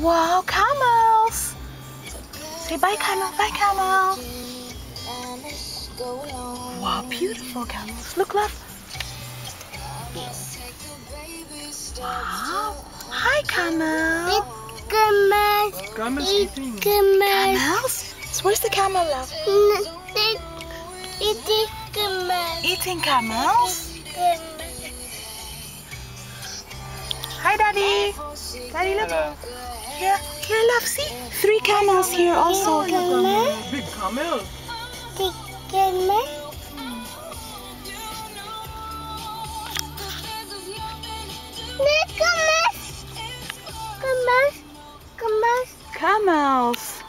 Wow, camels. Say bye, camel. Bye, camel. Wow, beautiful camels. Look, love. Wow. Hi, camel. Camels. Camels Eat eating. camels. Camels? So where's the camel, love? Eat eat camels. Eating camels. Camels. Hi, Daddy. Daddy, look. Here, here, love, see? Three camels here also. Big Camel. Big camel. Big camel. Camels. Camels. Camels. Camels.